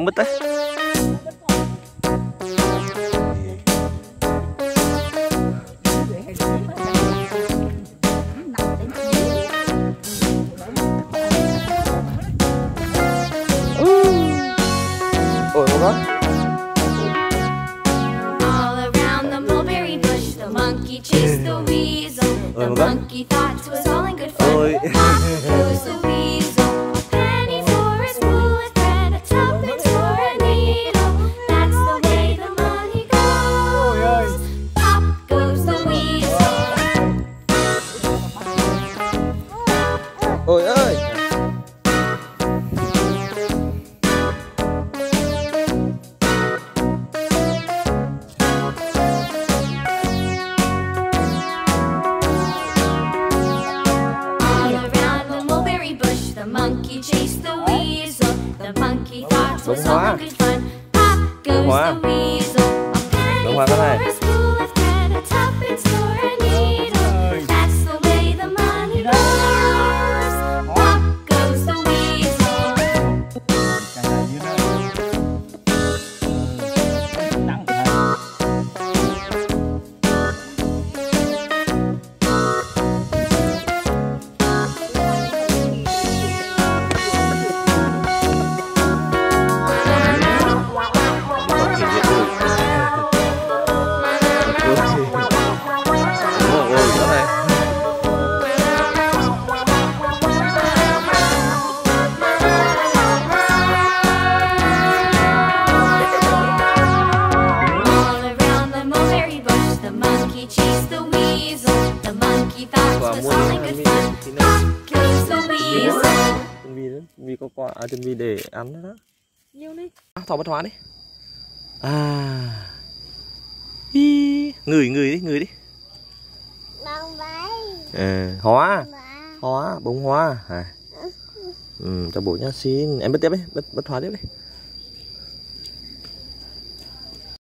mít á ôi không có All around the mulberry bush, the monkey chased the weasel. The Ôi, mà có- monkey thought it was all in good fun. All around the mulberry bush, the monkey chased the weasel. The monkey thought it was all good fun. Pop goes the weasel. A penny Đúng hóa for a ôi ôi rõ đây quả mua chuẩn bị chuẩn có quả à, chuẩn bị để ăn đó nhiều đi à, thỏ bất hóa đi à Ngửi ngửi đi ngửi đi. Bông váy. À, Hóa. Mà Hóa bông hoa à. ừ, cho bố nha xin. Em bắt tiếp đi Bắt, bắt hóa tiếp đi